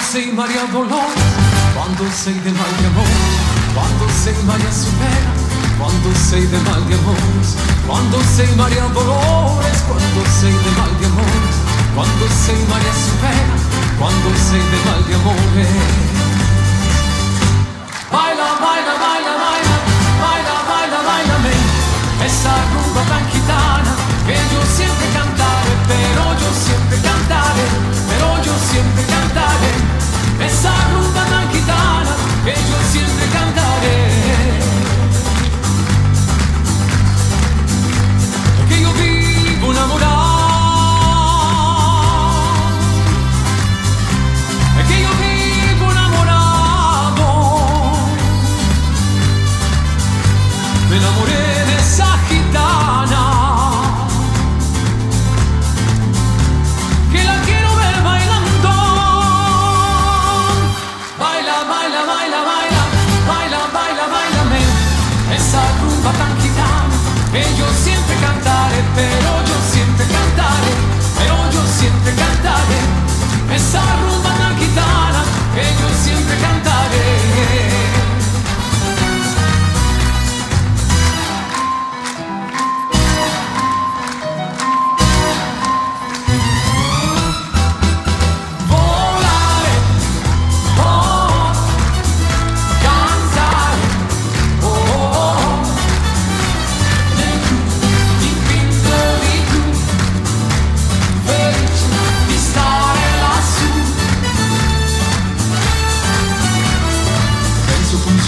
Sei María Dolores, cuando sei de mal de amor, cuando sei María Supera, cuando sei de mal de amor, cuando sei María Dolores, cuando sei de mal de amor, cuando sei María Supera, cuando sei de mal de amores. Baila, baila, baila, baila, baila, baila, baila, me esa rumba tan gitana que yo siempre cantaré, pero yo siempre cantaré, Esa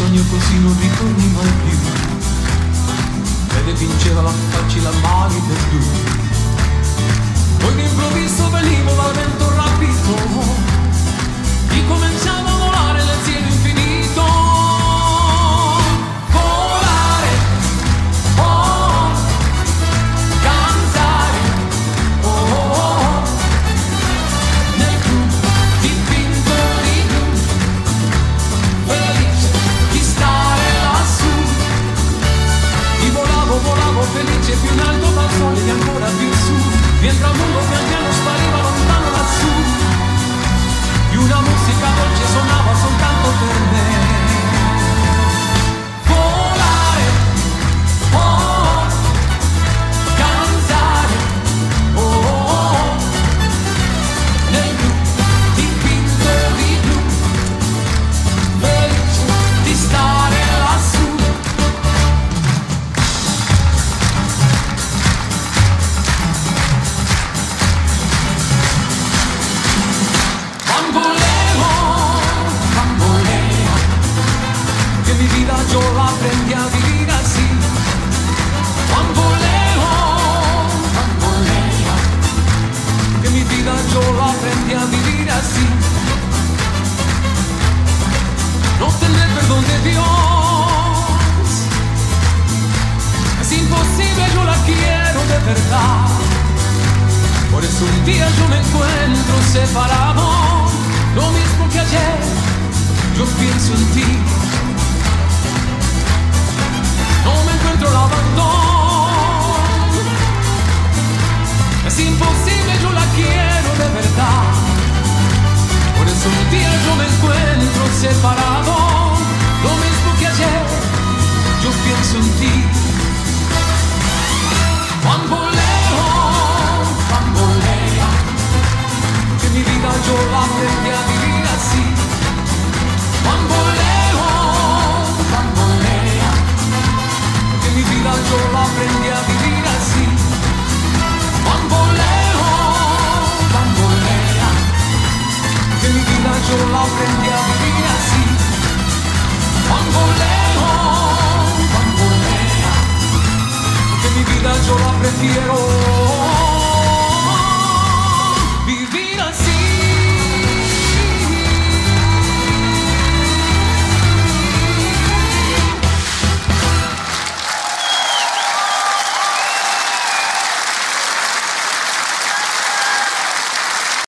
sogno così non ritorni mai più, e vinceva la facile più in alto dal sole e ancora su Mientras il mondo lontano lassù E una musica Be a human yo la aprendí a vivir así. Bamboleo, bambolea, que mi vida yo la aprendí a vivir así. Bamboleo, bambolea que mi vida yo la prefiero